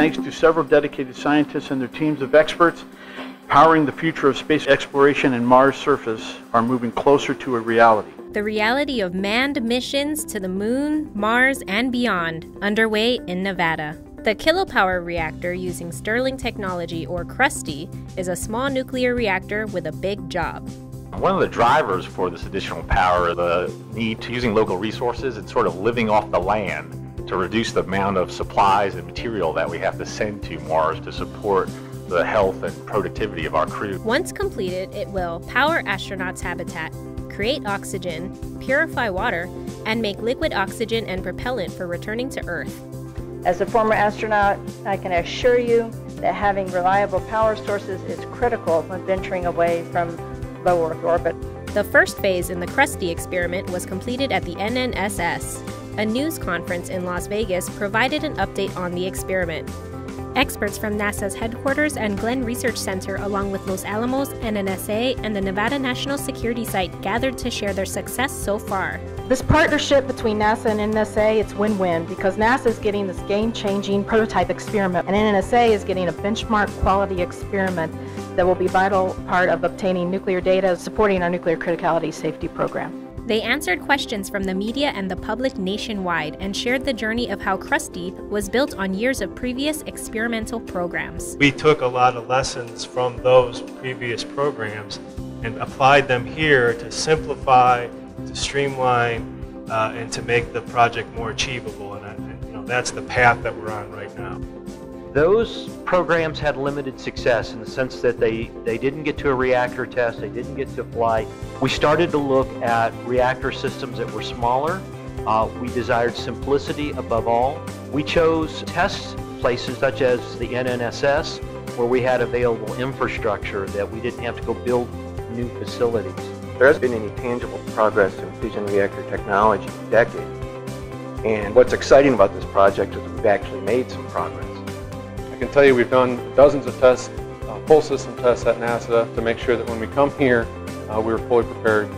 thanks to several dedicated scientists and their teams of experts, powering the future of space exploration and Mars surface are moving closer to a reality. The reality of manned missions to the moon, Mars, and beyond underway in Nevada. The kilopower reactor using Stirling technology, or KRUSTY, is a small nuclear reactor with a big job. One of the drivers for this additional power is the need to using local resources and sort of living off the land to reduce the amount of supplies and material that we have to send to Mars to support the health and productivity of our crew. Once completed, it will power astronauts' habitat, create oxygen, purify water, and make liquid oxygen and propellant for returning to Earth. As a former astronaut, I can assure you that having reliable power sources is critical when venturing away from low Earth orbit. The first phase in the Krusty experiment was completed at the NNSS. A news conference in Las Vegas provided an update on the experiment. Experts from NASA's headquarters and Glenn Research Center, along with Los Alamos, NNSA, and the Nevada National Security Site, gathered to share their success so far. This partnership between NASA and NSA, it's win-win because NASA is getting this game-changing prototype experiment, and NNSA is getting a benchmark quality experiment that will be vital part of obtaining nuclear data supporting our nuclear criticality safety program. They answered questions from the media and the public nationwide and shared the journey of how Krusty was built on years of previous experimental programs. We took a lot of lessons from those previous programs and applied them here to simplify, to streamline, uh, and to make the project more achievable. And, I, you know, that's the path that we're on right now. Those programs had limited success in the sense that they, they didn't get to a reactor test, they didn't get to flight. We started to look at reactor systems that were smaller. Uh, we desired simplicity above all. We chose test places such as the NNSS where we had available infrastructure that we didn't have to go build new facilities. There hasn't been any tangible progress in fission reactor technology in decades. And what's exciting about this project is we've actually made some progress can tell you we've done dozens of tests, uh, full system tests at NASA to make sure that when we come here, uh, we were fully prepared.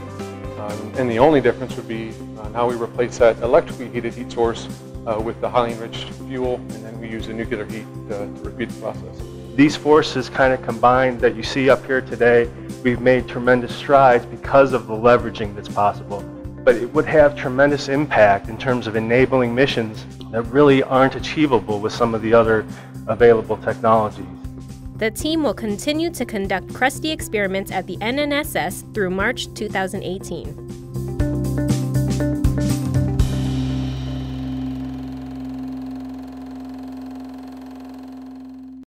Um, and the only difference would be uh, now we replace that electrically heated heat source uh, with the highly enriched fuel, and then we use the nuclear heat to, to repeat the process. These forces kind of combined that you see up here today, we've made tremendous strides because of the leveraging that's possible. But it would have tremendous impact in terms of enabling missions that really aren't achievable with some of the other available technologies. The team will continue to conduct KRUSTY experiments at the NNSS through March 2018.